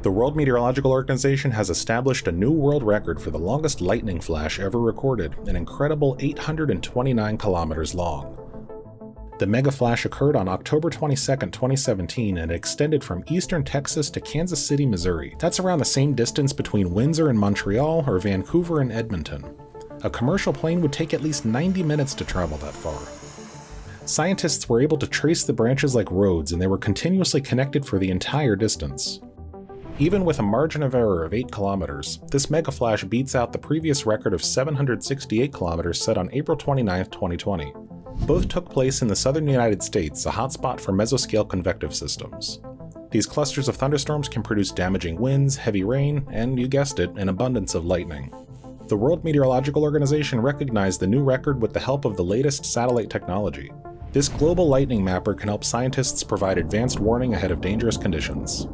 The World Meteorological Organization has established a new world record for the longest lightning flash ever recorded, an incredible 829 kilometers long. The mega flash occurred on October 22, 2017, and extended from eastern Texas to Kansas City, Missouri. That's around the same distance between Windsor and Montreal or Vancouver and Edmonton. A commercial plane would take at least 90 minutes to travel that far. Scientists were able to trace the branches like roads, and they were continuously connected for the entire distance. Even with a margin of error of 8 kilometers, this megaflash beats out the previous record of 768 kilometers set on April 29, 2020. Both took place in the southern United States, a hotspot for mesoscale convective systems. These clusters of thunderstorms can produce damaging winds, heavy rain, and, you guessed it, an abundance of lightning. The World Meteorological Organization recognized the new record with the help of the latest satellite technology. This global lightning mapper can help scientists provide advanced warning ahead of dangerous conditions.